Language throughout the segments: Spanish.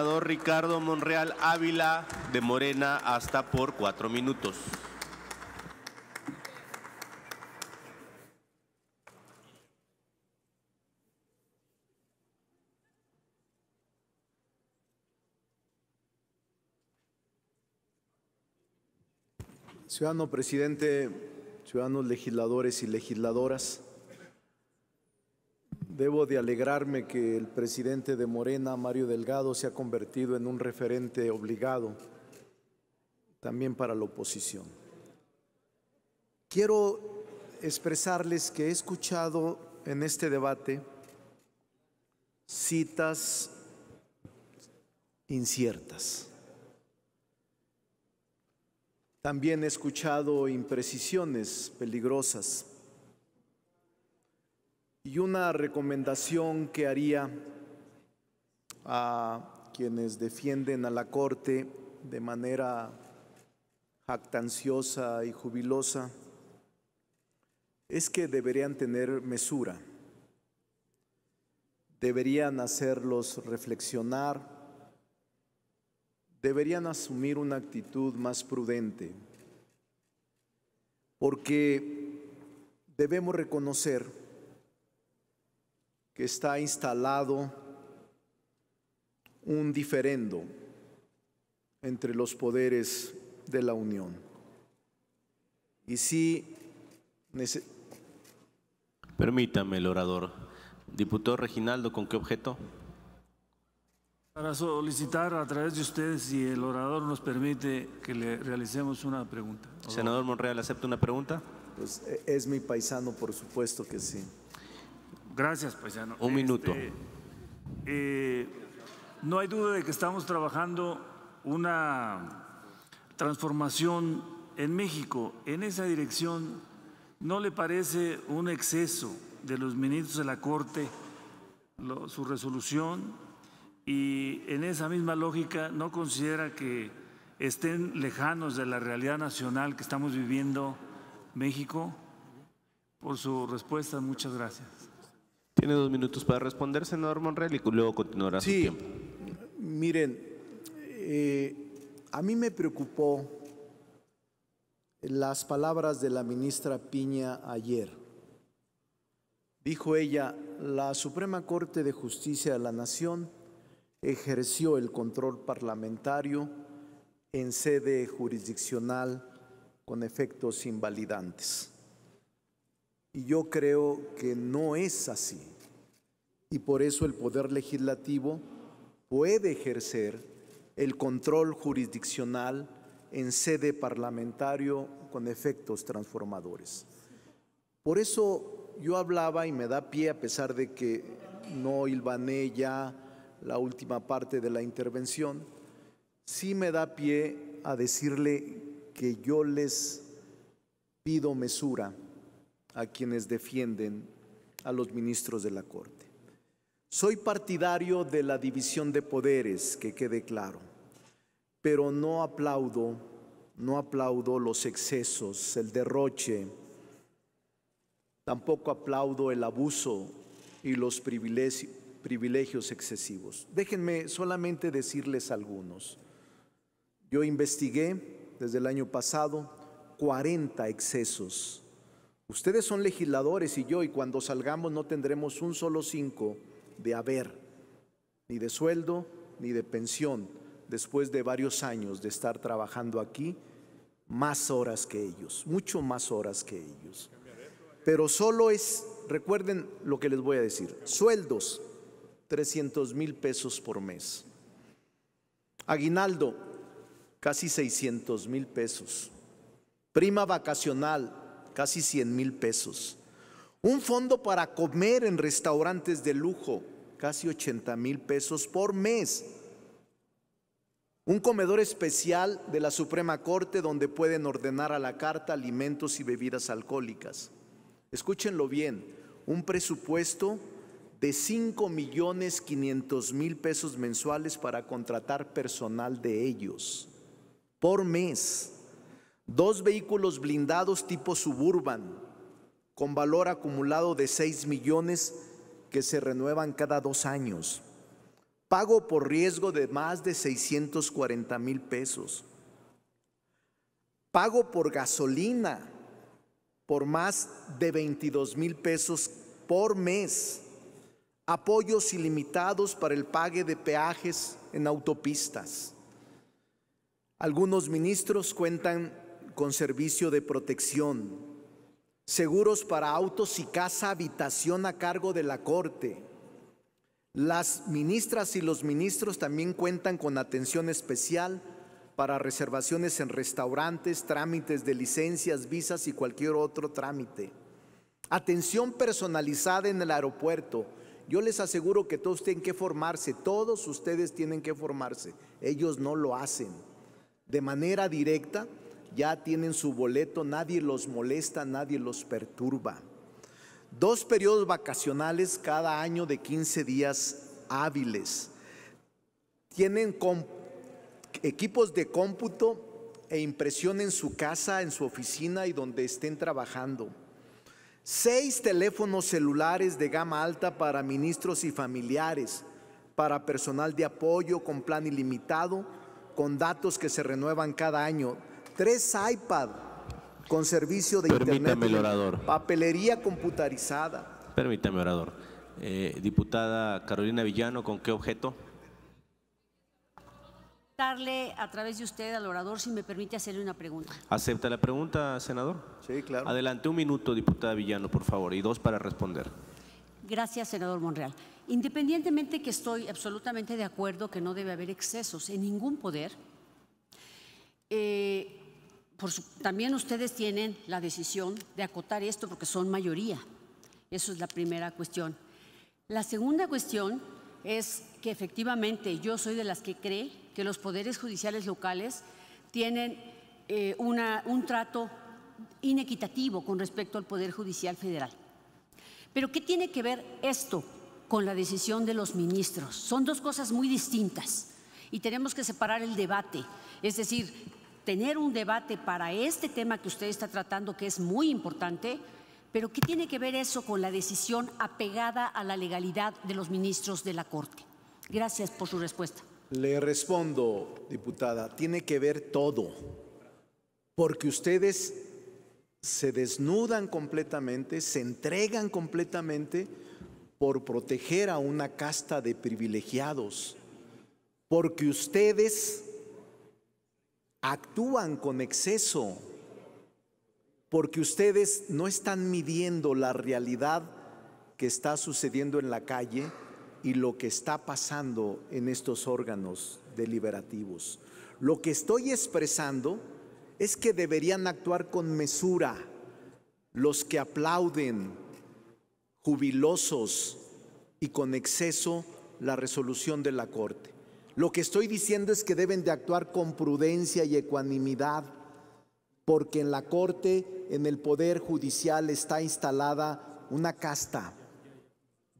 Ricardo Monreal Ávila de Morena hasta por cuatro minutos. Ciudadano presidente, ciudadanos legisladores y legisladoras, debo de alegrarme que el presidente de Morena, Mario Delgado, se ha convertido en un referente obligado también para la oposición. Quiero expresarles que he escuchado en este debate citas inciertas. También he escuchado imprecisiones peligrosas. Y una recomendación que haría a quienes defienden a la Corte de manera jactanciosa y jubilosa es que deberían tener mesura, deberían hacerlos reflexionar, deberían asumir una actitud más prudente, porque debemos reconocer que está instalado un diferendo entre los poderes de la Unión. Y si Permítame el orador. Diputado Reginaldo, ¿con qué objeto? Para solicitar a través de ustedes, si el orador nos permite, que le realicemos una pregunta. Senador Monreal, ¿acepta una pregunta? Pues e, es mi paisano, por supuesto que sí. Gracias, paisano. Un minuto. Este, eh, no hay duda de que estamos trabajando una transformación en México. En esa dirección, ¿no le parece un exceso de los ministros de la Corte su resolución? y en esa misma lógica no considera que estén lejanos de la realidad nacional que estamos viviendo México? Por su respuesta, muchas gracias. Tiene dos minutos para responder, senador Monreal, y luego continuará sí, su tiempo. Miren, eh, a mí me preocupó las palabras de la ministra Piña ayer. Dijo ella, la Suprema Corte de Justicia de la Nación ejerció el control parlamentario en sede jurisdiccional con efectos invalidantes. Y yo creo que no es así. Y por eso el Poder Legislativo puede ejercer el control jurisdiccional en sede parlamentario con efectos transformadores. Por eso yo hablaba y me da pie, a pesar de que no hilvané ya la última parte de la intervención, sí me da pie a decirle que yo les pido mesura a quienes defienden a los ministros de la Corte. Soy partidario de la división de poderes, que quede claro, pero no aplaudo, no aplaudo los excesos, el derroche, tampoco aplaudo el abuso y los privilegios privilegios excesivos. Déjenme solamente decirles algunos. Yo investigué desde el año pasado 40 excesos. Ustedes son legisladores y yo, y cuando salgamos no tendremos un solo cinco de haber, ni de sueldo, ni de pensión, después de varios años de estar trabajando aquí, más horas que ellos, mucho más horas que ellos. Pero solo es, recuerden lo que les voy a decir, sueldos 300 mil pesos por mes. Aguinaldo, casi 600 mil pesos. Prima vacacional, casi 100 mil pesos. Un fondo para comer en restaurantes de lujo, casi 80 mil pesos por mes. Un comedor especial de la Suprema Corte donde pueden ordenar a la carta alimentos y bebidas alcohólicas. Escúchenlo bien, un presupuesto de 5 millones 500 mil pesos mensuales para contratar personal de ellos por mes. Dos vehículos blindados tipo suburban con valor acumulado de 6 millones que se renuevan cada dos años. pago por riesgo de más de 640 mil pesos, pago por gasolina por más de 22 mil pesos por mes, apoyos ilimitados para el pague de peajes en autopistas. Algunos ministros cuentan con servicio de protección, seguros para autos y casa habitación a cargo de la Corte. Las ministras y los ministros también cuentan con atención especial para reservaciones en restaurantes, trámites de licencias, visas y cualquier otro trámite. Atención personalizada en el aeropuerto. Yo les aseguro que todos tienen que formarse, todos ustedes tienen que formarse. Ellos no lo hacen. De manera directa, ya tienen su boleto, nadie los molesta, nadie los perturba. Dos periodos vacacionales cada año de 15 días hábiles. Tienen equipos de cómputo e impresión en su casa, en su oficina y donde estén trabajando. Seis teléfonos celulares de gama alta para ministros y familiares, para personal de apoyo con plan ilimitado, con datos que se renuevan cada año. Tres iPad con servicio de Permítame, internet. orador. Papelería computarizada. Permítame, orador. Eh, diputada Carolina Villano, ¿con qué objeto? darle a través de usted al orador si me permite hacerle una pregunta. ¿Acepta la pregunta, senador? Sí, claro. Adelante un minuto, diputada Villano, por favor, y dos para responder. Gracias, senador Monreal. Independientemente que estoy absolutamente de acuerdo que no debe haber excesos en ningún poder, eh, también ustedes tienen la decisión de acotar esto porque son mayoría. Eso es la primera cuestión. La segunda cuestión es que efectivamente yo soy de las que cree que los poderes judiciales locales tienen eh, un trato inequitativo con respecto al Poder Judicial Federal. Pero ¿qué tiene que ver esto con la decisión de los ministros? Son dos cosas muy distintas y tenemos que separar el debate. Es decir, tener un debate para este tema que usted está tratando, que es muy importante, pero ¿qué tiene que ver eso con la decisión apegada a la legalidad de los ministros de la Corte? Gracias por su respuesta. Le respondo, diputada, tiene que ver todo, porque ustedes se desnudan completamente, se entregan completamente por proteger a una casta de privilegiados, porque ustedes actúan con exceso, porque ustedes no están midiendo la realidad que está sucediendo en la calle y lo que está pasando en estos órganos deliberativos. Lo que estoy expresando es que deberían actuar con mesura los que aplauden jubilosos y con exceso la resolución de la Corte. Lo que estoy diciendo es que deben de actuar con prudencia y ecuanimidad, porque en la Corte, en el Poder Judicial está instalada una casta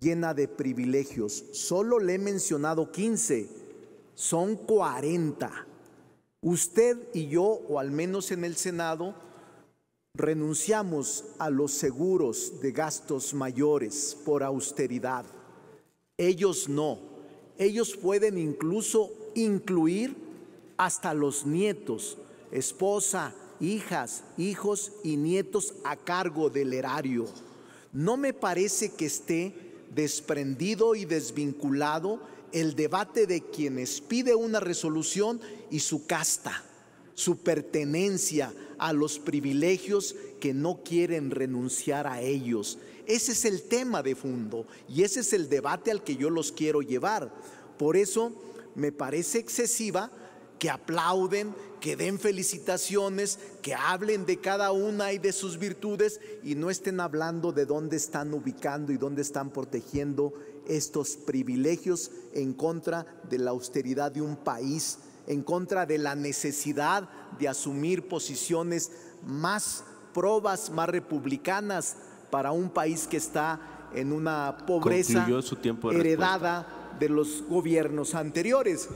llena de privilegios. Solo le he mencionado 15, son 40. Usted y yo, o al menos en el Senado, renunciamos a los seguros de gastos mayores por austeridad. Ellos no. Ellos pueden incluso incluir hasta los nietos, esposa, hijas, hijos y nietos a cargo del erario. No me parece que esté desprendido y desvinculado el debate de quienes pide una resolución y su casta, su pertenencia a los privilegios que no quieren renunciar a ellos. Ese es el tema de fondo y ese es el debate al que yo los quiero llevar. Por eso me parece excesiva que aplauden, que den felicitaciones, que hablen de cada una y de sus virtudes y no estén hablando de dónde están ubicando y dónde están protegiendo estos privilegios en contra de la austeridad de un país, en contra de la necesidad de asumir posiciones más probas, más republicanas para un país que está en una pobreza heredada de los gobiernos anteriores.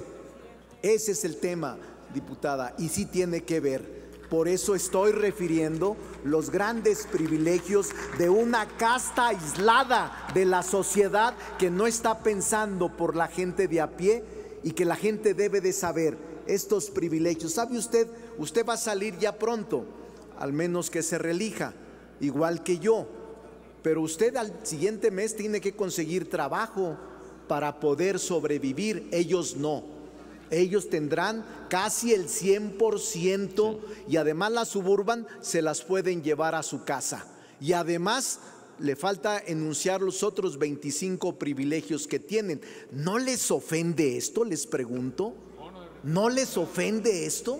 Ese es el tema, diputada, y sí tiene que ver, Por eso estoy refiriendo los grandes privilegios de una casta aislada de la sociedad que no está pensando por la gente de a pie y que la gente debe de saber estos privilegios. ¿Sabe usted? Usted va a salir ya pronto, al menos que se relija, igual que yo. Pero usted al siguiente mes tiene que conseguir trabajo para poder sobrevivir. Ellos no. Ellos tendrán casi el 100% y además la suburban se las pueden llevar a su casa. Y además le falta enunciar los otros 25 privilegios que tienen. ¿No les ofende esto? Les pregunto. ¿No les ofende esto?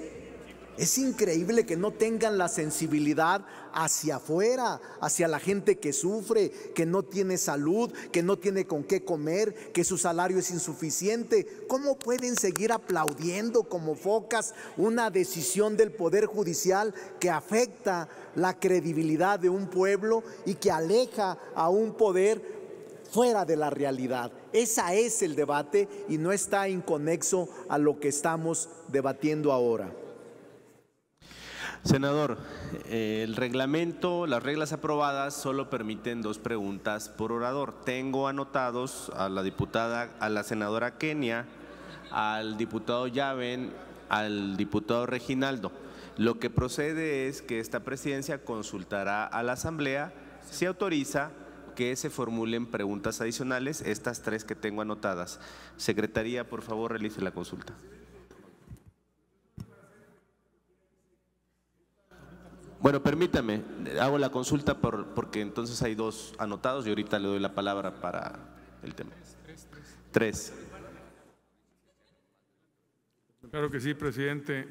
Es increíble que no tengan la sensibilidad hacia afuera, hacia la gente que sufre, que no tiene salud, que no tiene con qué comer, que su salario es insuficiente. ¿Cómo pueden seguir aplaudiendo como focas una decisión del Poder Judicial que afecta la credibilidad de un pueblo y que aleja a un poder fuera de la realidad? Ese es el debate y no está inconexo a lo que estamos debatiendo ahora. Senador, eh, el reglamento, las reglas aprobadas solo permiten dos preguntas por orador. Tengo anotados a la diputada, a la senadora Kenia, al diputado Yaven, al diputado Reginaldo. Lo que procede es que esta presidencia consultará a la Asamblea si autoriza que se formulen preguntas adicionales, estas tres que tengo anotadas. Secretaría, por favor, realice la consulta. Bueno, permítame, hago la consulta por, porque entonces hay dos anotados y ahorita le doy la palabra para el tema. Tres. Claro que sí, presidente.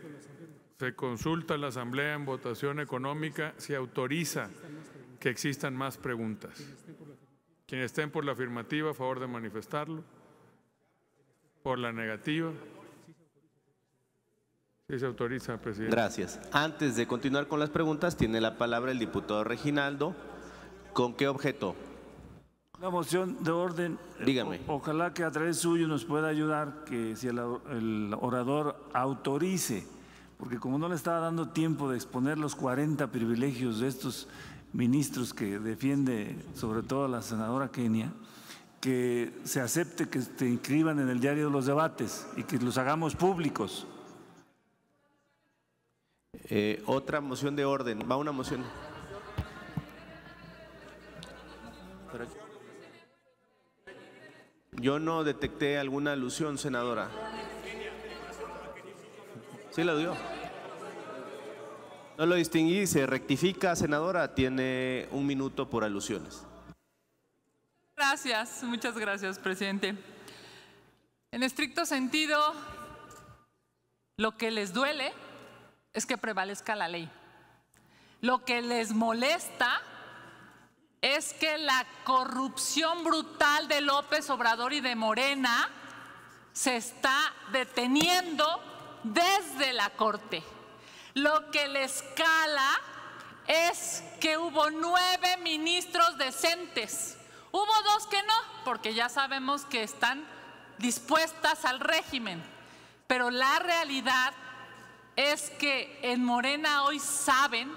Se consulta a la Asamblea en votación económica si autoriza que existan más preguntas. Quienes estén por la afirmativa, a favor de manifestarlo. Por la negativa. Sí se autoriza, presidente. Gracias. Antes de continuar con las preguntas, tiene la palabra el diputado Reginaldo. ¿Con qué objeto? La moción de orden. Dígame. o- ojalá que a través suyo nos pueda ayudar que si el, el orador autorice, porque como no le estaba dando tiempo de exponer los 40 privilegios de estos ministros que defiende sobre todo la senadora Kenia, que se acepte que se inscriban en el diario de los debates y que los hagamos públicos. Eh, otra moción de orden. Va una moción. Yo no detecté alguna alusión, senadora. Sí la dio. No lo distinguí, se rectifica, senadora. Tiene un minuto por alusiones. Gracias, muchas gracias, presidente. En estricto sentido, lo que les duele es que prevalezca la ley. Lo que les molesta es que la corrupción brutal de López Obrador y de Morena se está deteniendo desde la Corte. Lo que les cala es que hubo nueve ministros decentes. Hubo dos que no, porque ya sabemos que están dispuestas al régimen. Pero la realidad es que en Morena hoy saben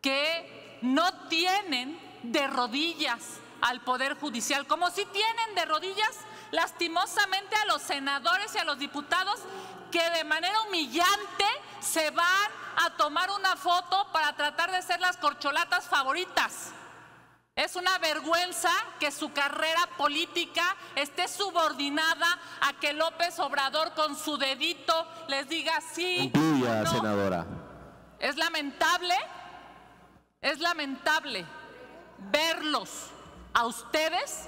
que no tienen de rodillas al Poder Judicial, como si tienen de rodillas lastimosamente a los senadores y a los diputados que de manera humillante se van a tomar una foto para tratar de ser las corcholatas favoritas. Es una vergüenza que su carrera política esté subordinada a que López Obrador con su dedito les diga sí. No. senadora. Es lamentable, es lamentable verlos a ustedes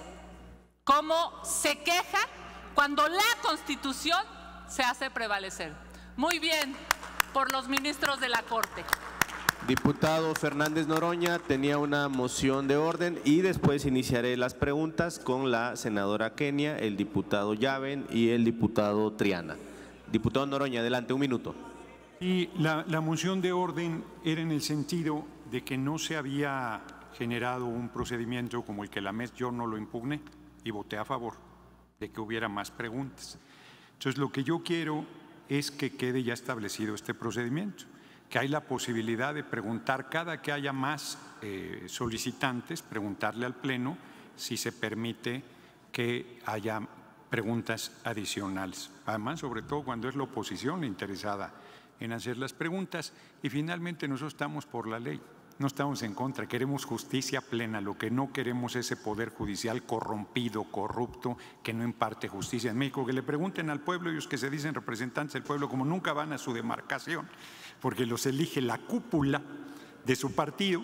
cómo se quejan cuando la Constitución se hace prevalecer. Muy bien por los ministros de la Corte. Diputado Fernández Noroña tenía una moción de orden y después iniciaré las preguntas con la senadora Kenia, el diputado Yaven y el diputado Triana. Diputado Noroña, adelante, un minuto. Y la, moción de orden era en el sentido de que no se había generado un procedimiento como el que la MES yo no lo impugné y voté a favor de que hubiera más preguntas. Entonces, lo que yo quiero es que quede ya establecido este procedimiento. Que hay la posibilidad de preguntar cada que haya más eh, solicitantes, preguntarle al Pleno si se permite que haya preguntas adicionales. Además, sobre todo cuando es la oposición interesada en hacer las preguntas y finalmente nosotros estamos por la ley. No estamos en contra, queremos justicia plena. Lo que no queremos es ese poder judicial corrompido, corrupto, que no imparte justicia en México. Que le pregunten al pueblo, ellos que se dicen representantes del pueblo, como nunca van a su demarcación, porque los elige la cúpula de su partido,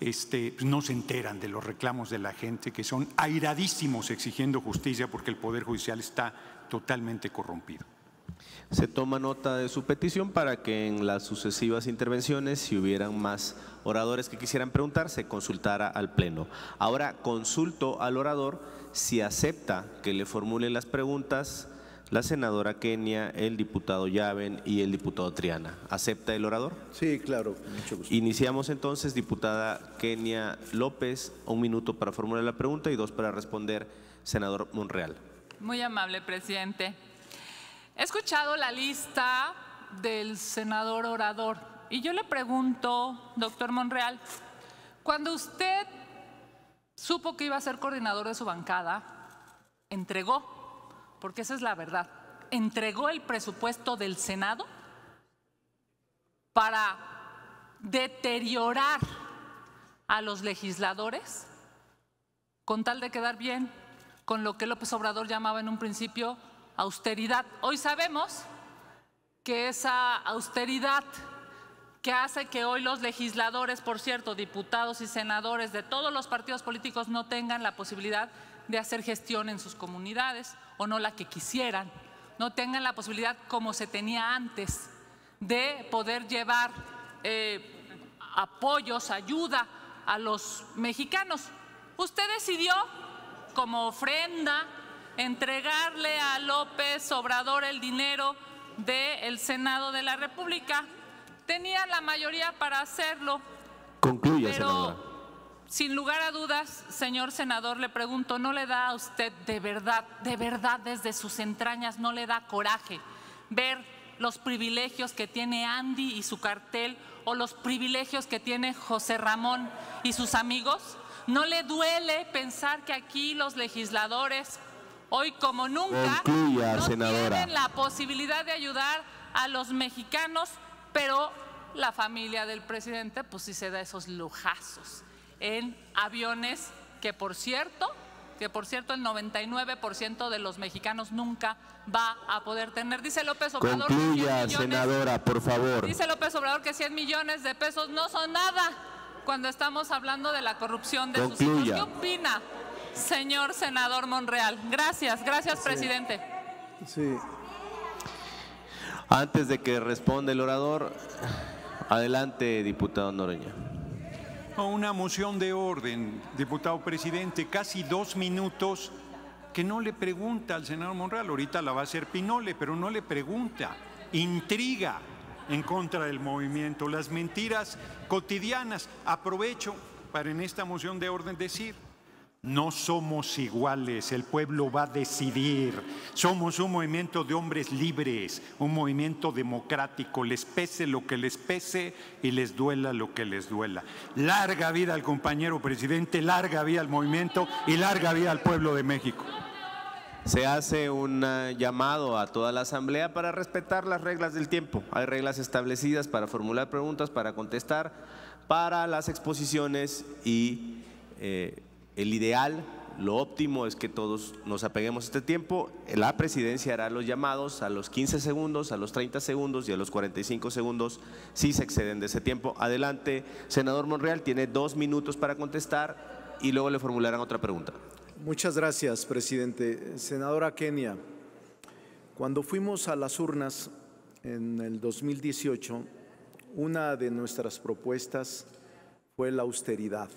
este, pues no se enteran de los reclamos de la gente, que son airadísimos exigiendo justicia porque el Poder Judicial está totalmente corrompido. Se toma nota de su petición para que en las sucesivas intervenciones, si hubieran más oradores que quisieran preguntar, se consultara al Pleno. Ahora consulto al orador si acepta que le formulen las preguntas la senadora Kenia, el diputado Yaven y el diputado Triana. ¿Acepta el orador? Sí, claro, mucho gusto. Iniciamos entonces, diputada Kenia López, un minuto para formular la pregunta y dos para responder, senador Monreal. Muy amable, presidente. He escuchado la lista del senador orador y yo le pregunto, doctor Monreal, cuando usted supo que iba a ser coordinador de su bancada, entregó porque esa es la verdad, entregó el presupuesto del Senado para deteriorar a los legisladores con tal de quedar bien con lo que López Obrador llamaba en un principio austeridad. Hoy sabemos que esa austeridad que hace que hoy los legisladores, por cierto, diputados y senadores de todos los partidos políticos no tengan la posibilidad de hacer gestión en sus comunidades o no la que quisieran, no tengan la posibilidad como se tenía antes de poder llevar eh, apoyos, ayuda a los mexicanos. Usted decidió como ofrenda entregarle a López Obrador el dinero del Senado de la República. Tenía la mayoría para hacerlo. Concluye, pero, sin lugar a dudas, señor senador, le pregunto, ¿no le da a usted de verdad, de verdad desde sus entrañas, no le da coraje ver los privilegios que tiene Andy y su cartel o los privilegios que tiene José Ramón y sus amigos? ¿No le duele pensar que aquí los legisladores, hoy como nunca, no tienen la posibilidad de ayudar a los mexicanos, pero la familia del presidente pues sí se da esos lujazos? En aviones que por cierto, que por cierto el 99% de los mexicanos nunca va a poder tener. Dice López Obrador Concluya, senadora, por favor. Dice López Obrador que 100 millones de pesos no son nada cuando estamos hablando de la corrupción de sus hijos. ¿Qué opina, señor senador Monreal? Gracias, gracias, presidente. Sí. Antes de que responda el orador, adelante, diputado Noroña. Una moción de orden, diputado presidente, casi dos minutos que no le pregunta al senador Monreal. Ahorita la va a hacer Pinole, pero no le pregunta. Intriga en contra del movimiento, las mentiras cotidianas. Aprovecho para en esta moción de orden decir, no somos iguales, el pueblo va a decidir. Somos un movimiento de hombres libres, un movimiento democrático, les pese lo que les pese y les duela lo que les duela. Larga vida al compañero presidente, larga vida al movimiento y larga vida al pueblo de México. Se hace un llamado a toda la Asamblea para respetar las reglas del tiempo. Hay reglas establecidas para formular preguntas, para contestar, para las exposiciones y... Eh, el ideal, lo óptimo es que todos nos apeguemos a este tiempo. La presidencia hará los llamados a los 15 segundos, a los 30 segundos y a los 45 segundos si se exceden de ese tiempo. Adelante, senador Monreal, tiene dos minutos para contestar y luego le formularán otra pregunta. Muchas gracias, presidente. Senadora Kenia, cuando fuimos a las urnas en el 2018, una de nuestras propuestas fue la austeridad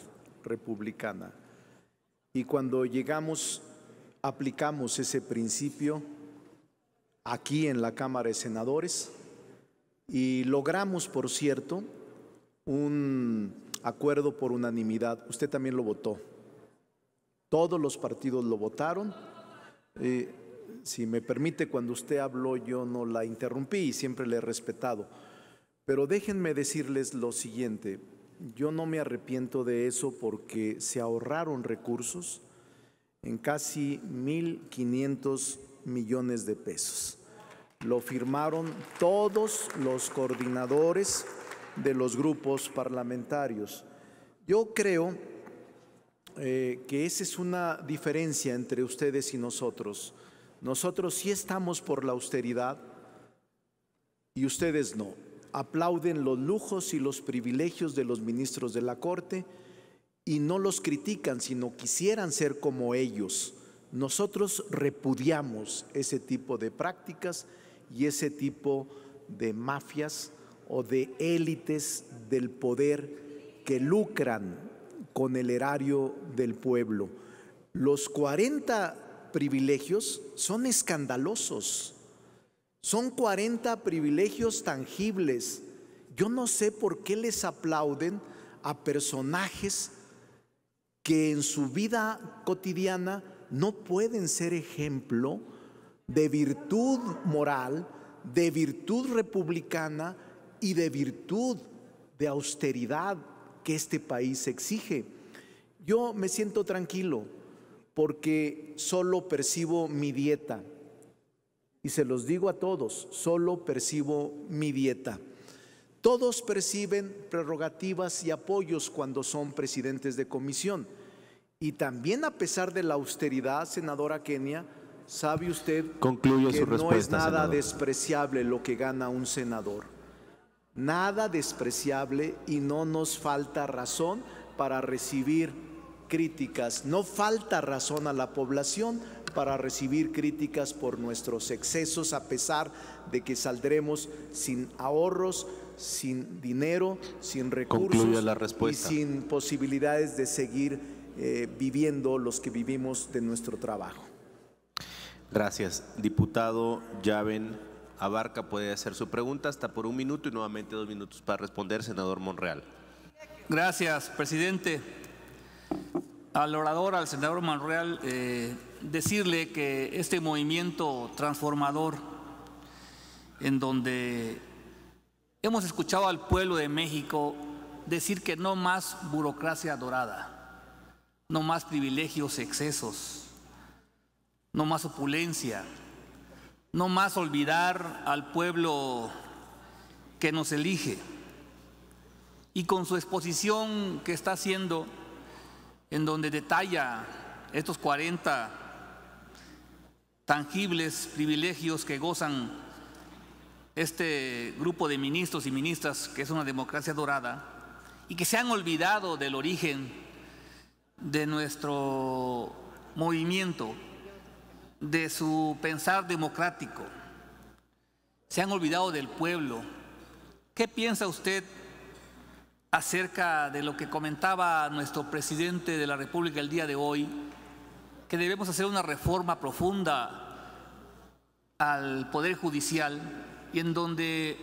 republicana. Y cuando llegamos, aplicamos ese principio aquí en la Cámara de Senadores y logramos, por cierto, un acuerdo por unanimidad. Usted también lo votó. Todos los partidos lo votaron. Eh, si me permite, cuando usted habló yo no la interrumpí y siempre le he respetado. Pero déjenme decirles lo siguiente, yo no me arrepiento de eso porque se ahorraron recursos en casi 1.500 millones de pesos. Lo firmaron todos los coordinadores de los grupos parlamentarios. Yo creo eh, que esa es una diferencia entre ustedes y nosotros. Nosotros sí estamos por la austeridad y ustedes no. Aplauden los lujos y los privilegios de los ministros de la Corte y no los critican, sino quisieran ser como ellos. Nosotros repudiamos ese tipo de prácticas y ese tipo de mafias o de élites del poder que lucran con el erario del pueblo. Los 40 privilegios son escandalosos. Son 40 privilegios tangibles. Yo no sé por qué les aplauden a personajes que en su vida cotidiana no pueden ser ejemplo de virtud moral, de virtud republicana y de virtud de austeridad que este país exige. Yo me siento tranquilo porque solo percibo mi dieta. Y se los digo a todos, solo percibo mi dieta. Todos perciben prerrogativas y apoyos cuando son presidentes de comisión. Y también a pesar de la austeridad, senadora Kenia, sabe usted que no es nada despreciable lo que gana un senador. Nada despreciable y no nos falta razón para recibir críticas. No falta razón a la población para recibir críticas por nuestros excesos, a pesar de que saldremos sin ahorros, sin dinero, sin recursos y sin posibilidades de seguir eh, viviendo los que vivimos de nuestro trabajo. Gracias. Diputado Yaven Abarca puede hacer su pregunta hasta por un minuto y nuevamente dos minutos para responder, senador Monreal. Gracias, presidente. Al orador, al senador Monreal, eh, decirle que este movimiento transformador en donde Hemos escuchado al pueblo de México decir que no más burocracia dorada, no más privilegios, excesos, no más opulencia, no más olvidar al pueblo que nos elige. Y con su exposición que está haciendo, en donde detalla estos 40 tangibles privilegios que gozan este grupo de ministros y ministras que es una democracia dorada y que se han olvidado del origen de nuestro movimiento, de su pensar democrático. Se han olvidado del pueblo. ¿Qué piensa usted acerca de lo que comentaba nuestro presidente de la República el día de hoy, que debemos hacer una reforma profunda al Poder Judicial y en donde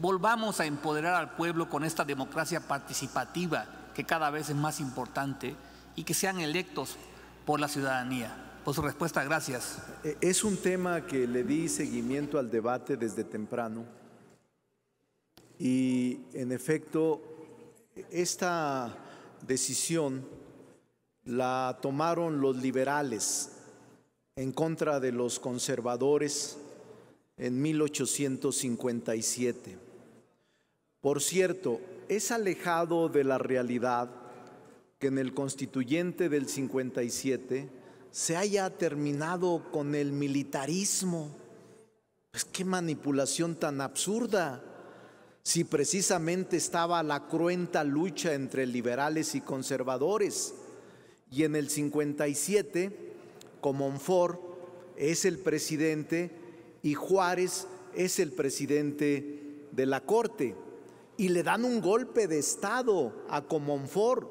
volvamos a empoderar al pueblo con esta democracia participativa que cada vez es más importante y que sean electos por la ciudadanía. Por su respuesta, gracias. E, es un tema que le di seguimiento al debate desde temprano y en efecto esta decisión la tomaron los liberales en contra de los conservadores en 1857. Por cierto, es alejado de la realidad que en el constituyente del 57 se haya terminado con el militarismo. Pues qué manipulación tan absurda. Si precisamente estaba la cruenta lucha entre liberales y conservadores. Y en el 57, Comonfort es el presidente y Juárez es el presidente de la Corte. Y le dan un golpe de Estado a Comonfort,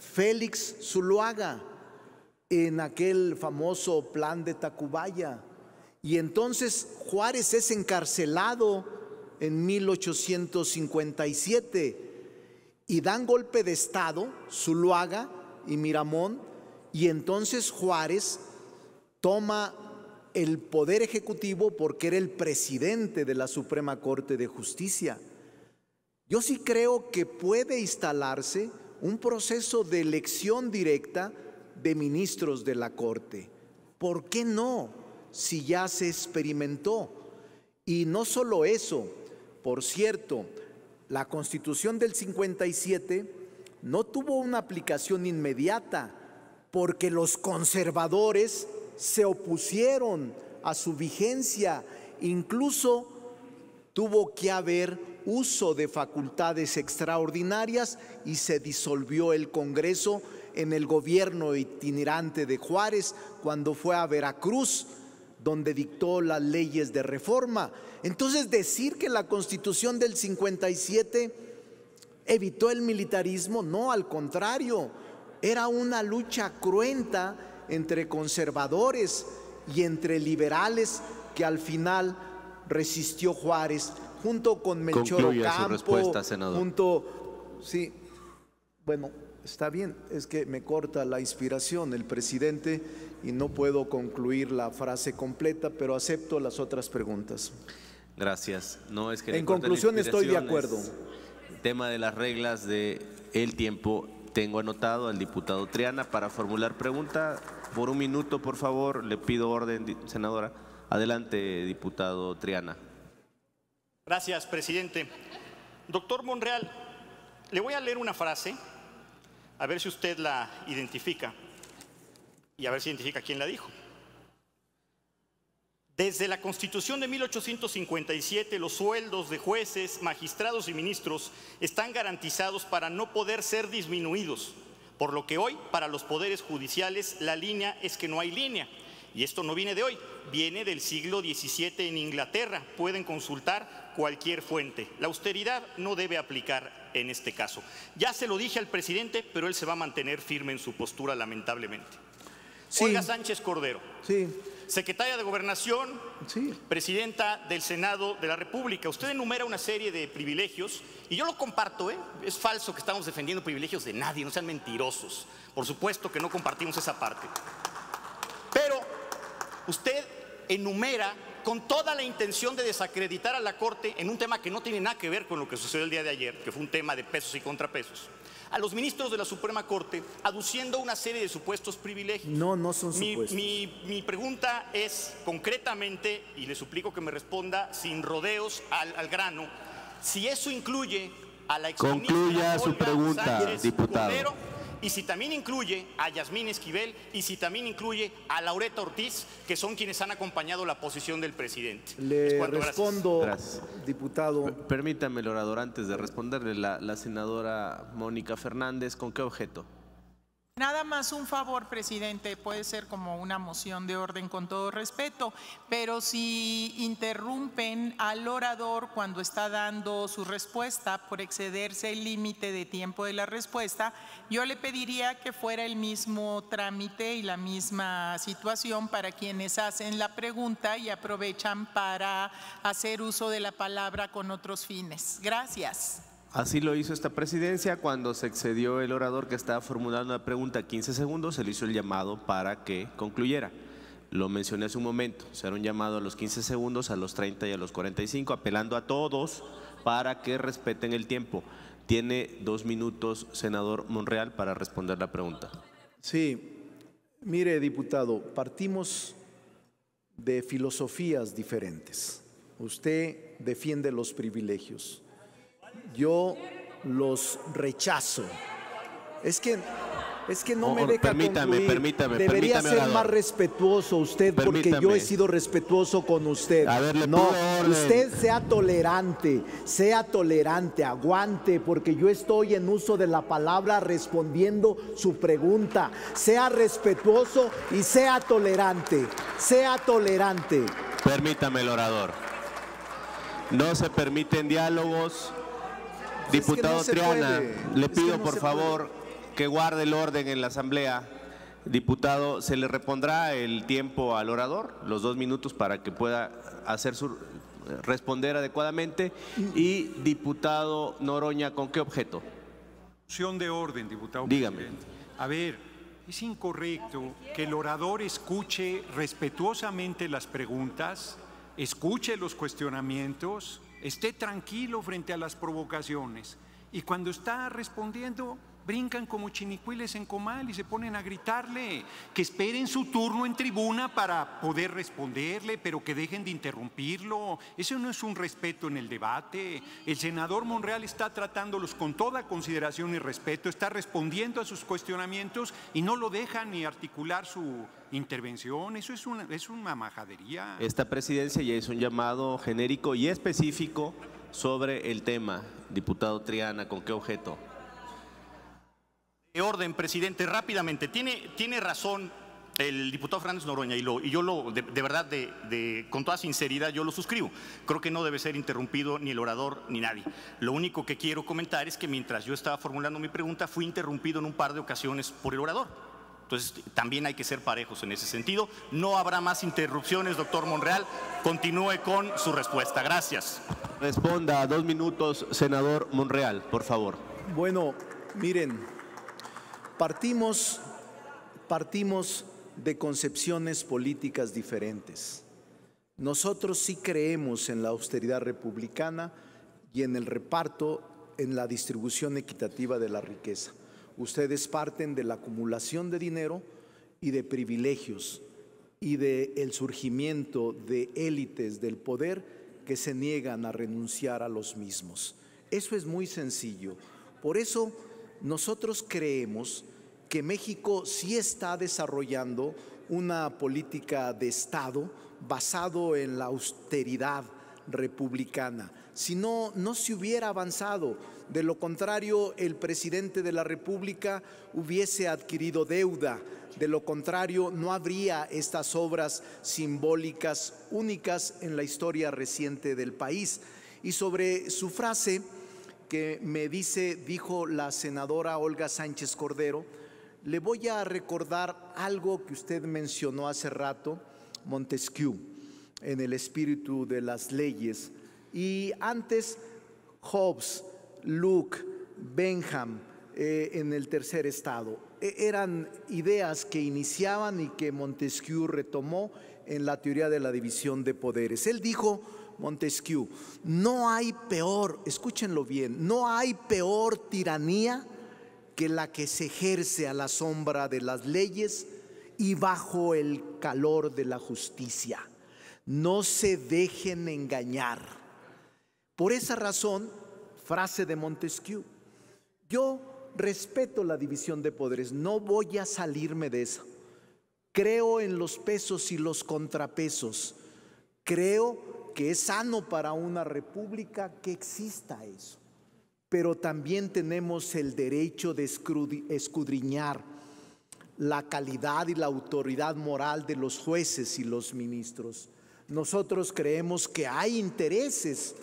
Félix Zuluaga, en aquel famoso plan de Tacubaya. Y entonces Juárez es encarcelado en 1857 y dan golpe de Estado, Zuluaga y Miramón, y entonces Juárez toma el poder ejecutivo porque era el presidente de la Suprema Corte de Justicia. Yo sí creo que puede instalarse un proceso de elección directa de ministros de la Corte. ¿Por qué no? Si ya se experimentó. Y no solo eso, por cierto, la Constitución del 57 no tuvo una aplicación inmediata porque los conservadores se opusieron a su vigencia, incluso tuvo que haber uso de facultades extraordinarias y se disolvió el Congreso en el gobierno itinerante de Juárez cuando fue a Veracruz, donde dictó las leyes de reforma. Entonces decir que la constitución del 57 evitó el militarismo, no, al contrario, era una lucha cruenta entre conservadores y entre liberales que al final resistió Juárez junto con Melchor Concluya su Ocampo, respuesta, senador. junto sí. Bueno, está bien, es que me corta la inspiración el presidente y no puedo concluir la frase completa, pero acepto las otras preguntas. Gracias. No es que En conclusión, estoy de acuerdo. es Tema de las reglas de el tiempo. Tengo anotado al diputado Triana para formular pregunta. Por un minuto, por favor, le pido orden, senadora. Adelante, diputado Triana. Gracias, presidente. Doctor Monreal, le voy a leer una frase, a ver si usted la identifica y a ver si identifica quién la dijo. Desde la Constitución de 1857, los sueldos de jueces, magistrados y ministros están garantizados para no poder ser disminuidos, por lo que hoy, para los poderes judiciales, la línea es que no hay línea. Y esto no viene de hoy, viene del siglo XVII en Inglaterra. Pueden consultar cualquier fuente. La austeridad no debe aplicar en este caso. Ya se lo dije al presidente, pero él se va a mantener firme en su postura, lamentablemente. Sí. Olga Sánchez Cordero, Sí, secretaria de Gobernación, sí. presidenta del Senado de la República. Usted enumera una serie de privilegios y yo lo comparto, ¿eh? Es falso que estamos defendiendo privilegios de nadie, no sean mentirosos. Por supuesto que no compartimos esa parte. Pero usted enumera con toda la intención de desacreditar a la Corte en un tema que no tiene nada que ver con lo que sucedió el día de ayer, que fue un tema de pesos y contrapesos, a los ministros de la Suprema Corte aduciendo una serie de supuestos privilegios. No, no son Mi- supuestos. mi, mi pregunta es concretamente, y le suplico que me responda sin rodeos al, al grano, si eso incluye a la Concluya su Olga pregunta, Sánchez diputado. Cordero, y si también incluye a Yasmín Esquivel y si también incluye a Laureta Ortiz, que son quienes han acompañado la posición del presidente. Es Le cuanto, respondo, Gracias. diputado. Permítame, el orador, antes de responderle, la, la senadora Mónica Fernández, ¿con qué objeto? Nada más un favor, presidente, puede ser como una moción de orden con todo respeto, pero si interrumpen al orador cuando está dando su respuesta por excederse el límite de tiempo de la respuesta, yo le pediría que fuera el mismo trámite y la misma situación para quienes hacen la pregunta y aprovechan para hacer uso de la palabra con otros fines. Gracias. Así lo hizo esta presidencia cuando se excedió el orador que estaba formulando una pregunta 15 segundos, se le hizo el llamado para que concluyera. Lo mencioné hace un momento, será un llamado a los 15 segundos, a los 30 y a los 45, apelando a todos para que respeten el tiempo. Tiene dos minutos, senador Monreal, para responder la pregunta. Sí, mire, diputado, partimos de filosofías diferentes. Usted defiende los privilegios. Yo los rechazo. Es que es que no Oh, me deja permítame, concluir. permítame, Debería permítame, ser orador. más respetuoso usted porque yo he sido respetuoso con usted. A ver, le no, pido usted sea tolerante, sea tolerante, aguante, porque yo estoy en uso de la palabra respondiendo su pregunta. Sea respetuoso y sea tolerante, sea tolerante. Permítame el orador. No se permiten diálogos. Es que Diputado no se Triana, puede. le Es que pido no por favor que guarde el orden en la asamblea. Diputado, se le repondrá el tiempo al orador, los dos minutos para que pueda hacer su responder adecuadamente. Y diputado Noroña, ¿con qué objeto? Moción de orden, diputado Dígame. presidente. A ver, es incorrecto que el orador escuche respetuosamente las preguntas, escuche los cuestionamientos, esté tranquilo frente a las provocaciones. Y cuando está respondiendo, brincan como chinicuiles en comal y se ponen a gritarle que esperen su turno en tribuna para poder responderle, pero que dejen de interrumpirlo. Eso no es un respeto en el debate. El senador Monreal está tratándolos con toda consideración y respeto, está respondiendo a sus cuestionamientos y no lo deja ni articular su intervención. Eso es una, es una majadería. Esta presidencia ya es un llamado genérico y específico sobre el tema. Diputado Triana, ¿con qué objeto? De orden, presidente, rápidamente. Tiene, tiene razón el diputado Fernández Noroña y, lo, y yo lo, de, verdad, de, con toda sinceridad, yo lo suscribo. Creo que no debe ser interrumpido ni el orador ni nadie. Lo único que quiero comentar es que mientras yo estaba formulando mi pregunta, fui interrumpido en un par de ocasiones por el orador. Entonces, también hay que ser parejos en ese sentido. No habrá más interrupciones, doctor Monreal. Continúe con su respuesta. Gracias. Responda a dos minutos, senador Monreal, por favor. Bueno, miren, Partimos, partimos de concepciones políticas diferentes. Nosotros sí creemos en la austeridad republicana y en el reparto, en la distribución equitativa de la riqueza. Ustedes parten de la acumulación de dinero y de privilegios y del el surgimiento de élites del poder que se niegan a renunciar a los mismos. Eso es muy sencillo. Por eso nosotros creemos que México sí está desarrollando una política de Estado basado en la austeridad republicana. Si no, no se hubiera avanzado. De lo contrario, el presidente de la República hubiese adquirido deuda. De lo contrario, no habría estas obras simbólicas únicas en la historia reciente del país. Y sobre su frase, que me dice, dijo la senadora Olga Sánchez Cordero, le voy a recordar algo que usted mencionó hace rato, Montesquieu, en el espíritu de las leyes. Y antes, Hobbes, Luke, Benham, eh, en el tercer estado. E, eran ideas que iniciaban y que Montesquieu retomó en la teoría de la división de poderes. Él dijo, Montesquieu, no hay peor, escúchenlo bien, no hay peor tiranía que la que se ejerce a la sombra de las leyes y bajo el calor de la justicia. No se dejen engañar. Por esa razón, frase de Montesquieu, yo respeto la división de poderes, no voy a salirme de eso. Creo en los pesos y los contrapesos. Creo que es sano para una república que exista eso. Pero también tenemos el derecho de escudriñar la calidad y la autoridad moral de los jueces y los ministros. Nosotros creemos que hay intereses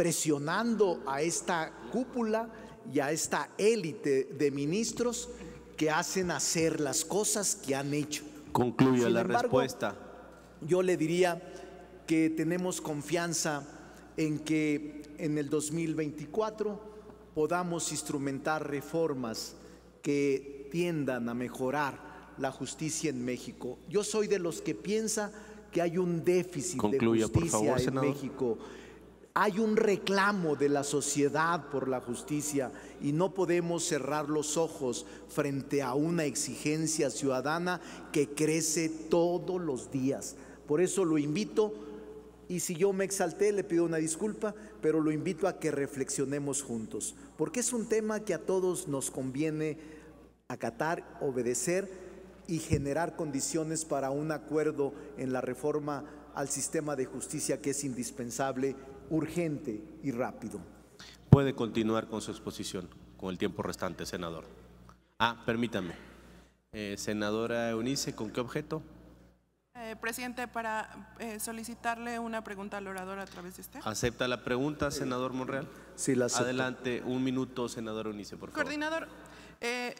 presionando a esta cúpula y a esta élite de ministros que hacen hacer las cosas que han hecho. Concluyo la respuesta. Yo le diría que tenemos confianza en que en el 2024 podamos instrumentar reformas que tiendan a mejorar la justicia en México. Yo soy de los que piensa que hay un déficit de justicia en México. Hay un reclamo de la sociedad por la justicia y no podemos cerrar los ojos frente a una exigencia ciudadana que crece todos los días. Por eso lo invito y si yo me exalté, le pido una disculpa, pero lo invito a que reflexionemos juntos, porque es un tema que a todos nos conviene acatar, obedecer y generar condiciones para un acuerdo en la reforma al sistema de justicia que es indispensable, urgente y rápido. Puede continuar con su exposición con el tiempo restante, senador. Ah, permítame. Eh, senadora Eunice, ¿con qué objeto? Eh, presidente, para eh, solicitarle una pregunta al orador a través de usted. ¿Acepta la pregunta, senador Monreal? Sí, la acepto. Adelante, un minuto, senador Unice, por favor. Coordinador, eh,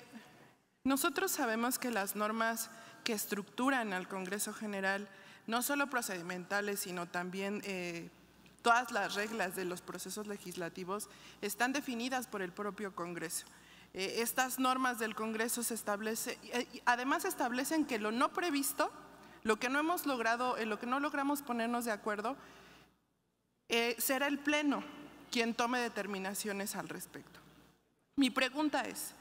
nosotros sabemos que las normas que estructuran al Congreso General, no solo procedimentales, sino también todas las reglas de los procesos legislativos, están definidas por el propio Congreso. estas normas del Congreso se establecen, además establecen que lo no previsto Lo que no hemos logrado, lo que no logramos ponernos de acuerdo, eh, será el Pleno quien tome determinaciones al respecto. Mi pregunta es,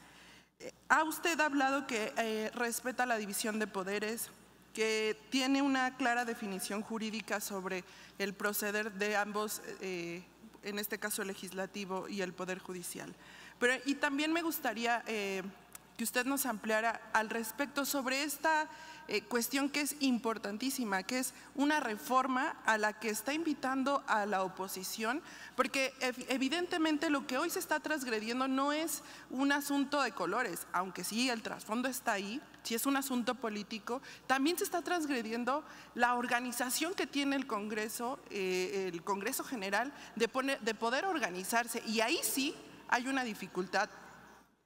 eh, ¿ha usted hablado que eh, respeta la división de poderes, que tiene una clara definición jurídica sobre el proceder de ambos, en este caso el legislativo y el Poder Judicial? Pero, y también me gustaría que usted nos ampliara al respecto sobre esta eh, cuestión que es importantísima, que es una reforma a la que está invitando a la oposición, porque evidentemente lo que hoy se está transgrediendo no es un asunto de colores, aunque sí el trasfondo está ahí, si es un asunto político, también se está transgrediendo la organización que tiene el Congreso, eh, el Congreso General, de, de poder organizarse. Y ahí sí hay una dificultad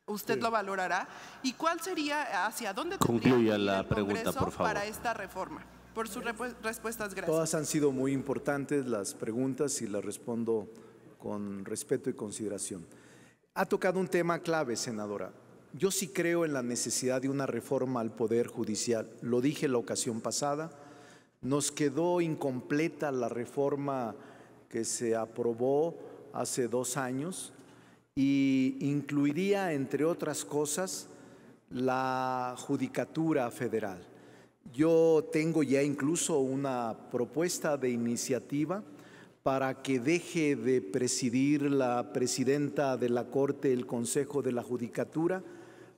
usted lo valorará. ¿Y cuál sería, hacia dónde Concluya la pregunta, por favor. para esta reforma? Por sus respuestas, gracias. Todas han sido muy importantes las preguntas y las respondo con respeto y consideración. Ha tocado un tema clave, senadora. Yo sí creo en la necesidad de una reforma al Poder Judicial. Lo dije la ocasión pasada. Nos quedó incompleta la reforma que se aprobó hace dos años y incluiría, entre otras cosas, la Judicatura Federal. Yo tengo ya incluso una propuesta de iniciativa para que deje de presidir la presidenta de la Corte el Consejo de la Judicatura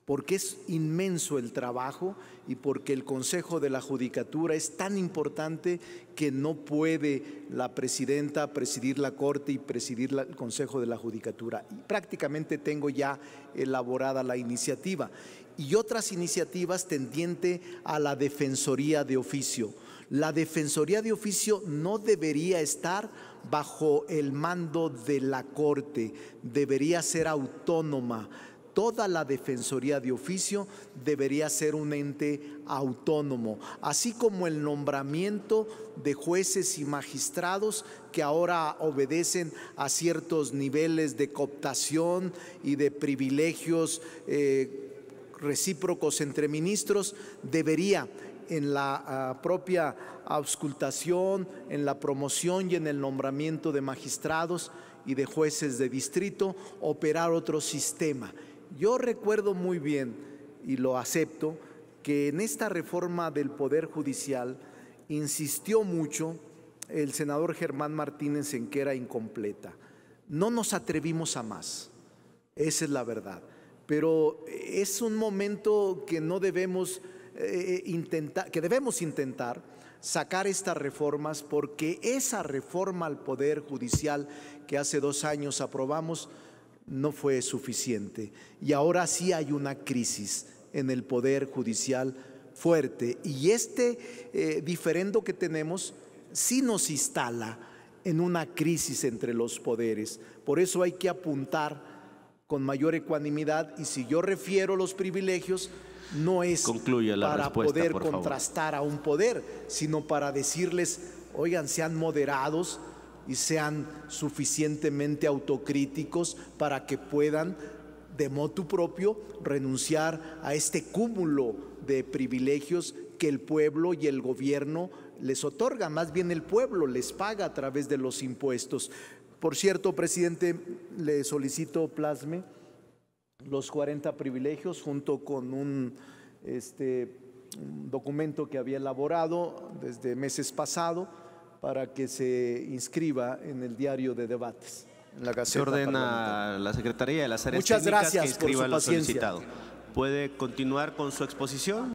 porque es inmenso el trabajo y porque el Consejo de la Judicatura es tan importante que no puede la presidenta presidir la Corte y presidir el Consejo de la Judicatura. Y prácticamente tengo ya elaborada la iniciativa y otras iniciativas tendiente a la Defensoría de Oficio. La Defensoría de Oficio no debería estar bajo el mando de la Corte, debería ser autónoma toda la Defensoría de Oficio debería ser un ente autónomo, así como el nombramiento de jueces y magistrados que ahora obedecen a ciertos niveles de cooptación y de privilegios eh, recíprocos entre ministros, debería en la ah, propia auscultación, en la promoción y en el nombramiento de magistrados y de jueces de distrito, operar otro sistema yo recuerdo muy bien, y lo acepto, que en esta reforma del Poder Judicial insistió mucho el senador Germán Martínez en que era incompleta. No nos atrevimos a más, esa es la verdad. Pero es un momento que no debemos eh, intentar, que debemos intentar sacar estas reformas porque esa reforma al Poder Judicial que hace dos años aprobamos no fue suficiente. Y ahora sí hay una crisis en el Poder Judicial fuerte. Y este eh, diferendo que tenemos sí nos instala en una crisis entre los poderes. Por eso hay que apuntar con mayor ecuanimidad y si yo refiero los privilegios, no es para poder contrastar a un poder, sino para decirles, oigan, sean moderados, y sean suficientemente autocríticos para que puedan de motu propio renunciar a este cúmulo de privilegios que el pueblo y el gobierno les otorga, más bien el pueblo les paga a través de los impuestos. Por cierto, presidente, le solicito plasme los 40 privilegios junto con un, este, un documento que había elaborado desde meses pasados para que se inscriba en el diario de debates. En la se ordena la Secretaría de las Áreas Muchas gracias que inscriba lo solicitado. ¿Puede continuar con su exposición?